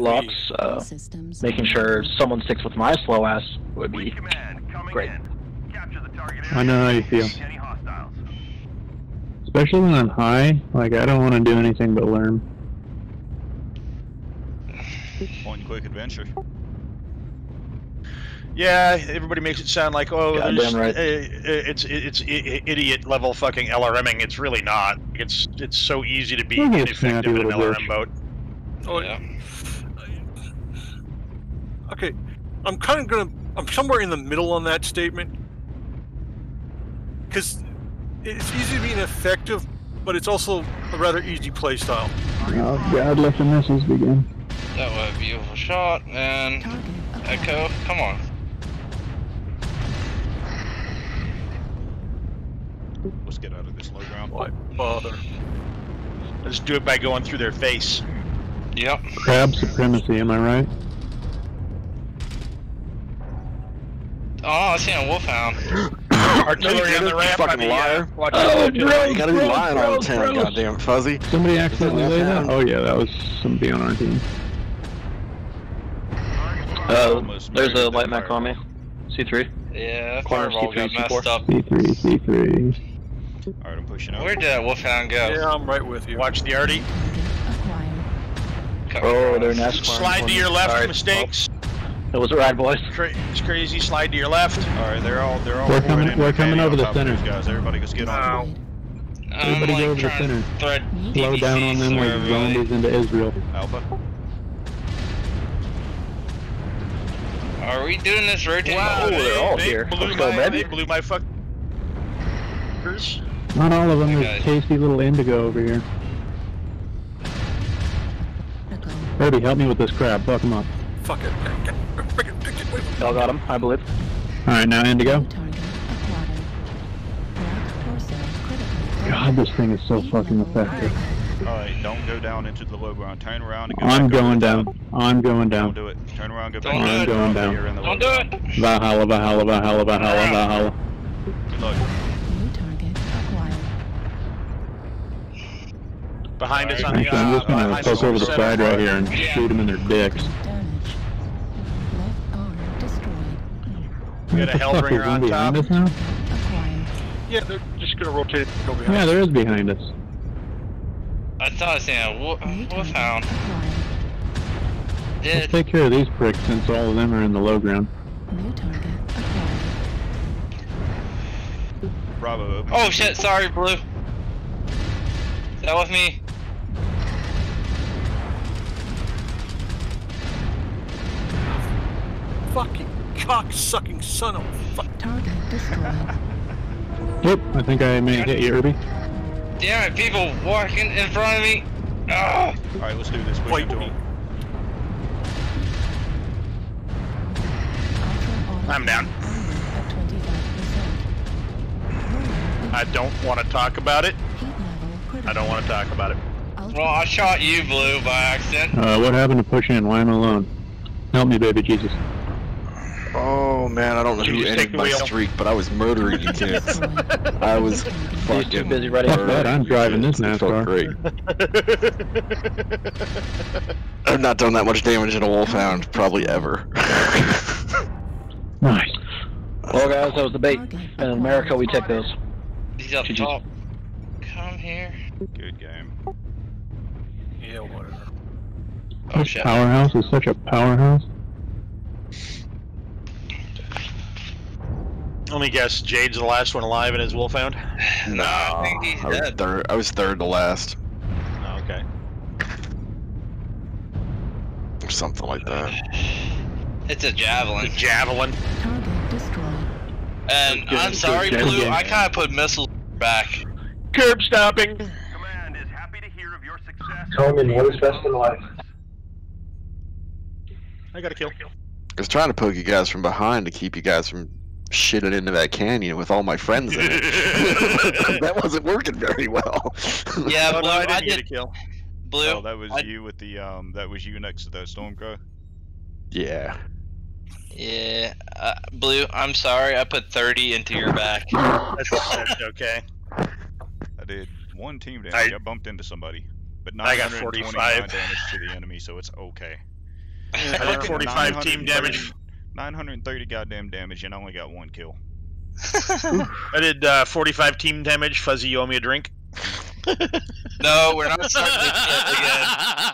locks, uh, systems. making sure someone sticks with my slow ass would be Command, coming great. in. Capture the target I know how you feel. Engage Any hostiles. Especially when I'm high, like I don't want to do anything but learn. One quick adventure. Yeah, everybody makes it sound like oh, right. uh, it's it's i- i- idiot level fucking LRMing. It's really not. It's it's so easy to be Look ineffective in an LRM bitch. boat. Oh, yeah. Okay, I'm kind of gonna. I'm somewhere in the middle on that statement. Because it's easy to be ineffective, but it's also a rather easy playstyle. Oh God, let the missiles begin. That was a beautiful shot, and Target Echo, come on. Let's get out of this low ground. Why bother? Let's do it by going through their face. Yep. Crab supremacy, am I right? Oh, I see a wolfhound. Artillery on the ramp. by fucking the, uh, liar. watch Oh, You bro, gotta be bro, lying all bro, the time, bro. goddamn fuzzy. Somebody accidentally laid that? Oh yeah, that was somebody on our team. Uh, there's a light that mech on me. C3. Yeah, Corner C3, got messed C4. up. C3, C3. Alright, I'm pushing out. Where did that wolfhound go? Yeah, I'm right with you. Watch the Artie. Acquired. Coming Oh, they're NASCAR. Slide to your left. Alright, mistakes. It was a ride, boys. Cra- it's crazy. Slide to your left. Alright, they're all they're all We're coming- in we're coming over the top center. guys. Everybody just get on. I'm Everybody like go over the trying center. thread Slow down on them like DVCs zombies into Israel. Alpha. Are we doing this rotating? Wow. Oh, they're all they here. Blew Let's go, my, baby. They blew my fuck. Not all of them. Okay. There's tasty little indigo over here. Echo. Herbie, help me with this crab. Fuck him up. Fuck it. Y'all got him, I believe. All right, now indigo. New target acquired. Black torso critical. God, this thing is so fucking effective. Alright, don't go down into the low ground. Turn around and go I'm back going the down. I'm going down. Don't do it. Turn around, go back Don't over do the it. Going down. You're in the low Don't do it. Valhalla, Valhalla, Valhalla, Valhalla, Valhalla. Good luck. Behind us on the. Actually, I'm just gonna behind poke over the center side right here and shoot them in their dicks. Damage. Left arm destroyed. We got a What the Hellbringer on one behind us now? Yeah, they're just gonna rotate and go behind. Yeah, there is behind us. I thought I seen a wo- New target wolfhound. acquired. Let's take care of these pricks since all of them are in the low ground. New target acquired. Bravo. Oh shit! Sorry, blue. Is that with me? Cock-sucking son of a fuck. Target destroyed. Yep, I think I may hit you, Herbie. Damn it! People walking in front of me. Ah! Alright, let's do this. Push Wait, into wait. them. I'm down. At 25%. I don't want to talk about it. Heat level critical. I don't want to talk about it. Well, I shot you, blue, by accident. Uh, what happened to push in? Why am I alone? Help me, baby Jesus. Oh man, I don't know who ended my wheel. streak, but I was murdering you kids. I was New target. He's fucking. too busy ready Fuck that, I'm driving this It felt great. I've not done that much damage in a wolfhound probably ever. Nice. Well, guys, that was the bait. Target In America, we take those. He's up GG. top. Come here. Good game. Yeah, whatever. Oh This shit. powerhouse is such a powerhouse. Let me guess. Jade's the last one alive in his wolfhound. No, I think he's I was third. I was third to last, Oh, okay. or something like that. It's a The javelin. javelin. Target destroyed. And Good, I'm good, sorry, good blue. I kind of put missiles back. Curb stopping. Command is happy to hear of your success. Conan, what is best in life? I got a kill. I was trying to poke you guys from behind to keep you guys from shitting into that canyon with all my friends in it. that wasn't working very well. Yeah, Oh, blue. no, I I didn't get a kill. Blue. Oh, that was I- you with the um. That was you next to that stormcrow. yeah. Yeah, uh, blue. I'm sorry. I put 30 into your back. That's, that's okay. I did one team damage. I, bumped into somebody, but I got 929 45. damage to the enemy, so it's okay. I did 45 team damage. 930 goddamn damage, and I only got one kill. I did uh, 45 team damage. Fuzzy, you owe me a drink. no, we're not starting this shit again.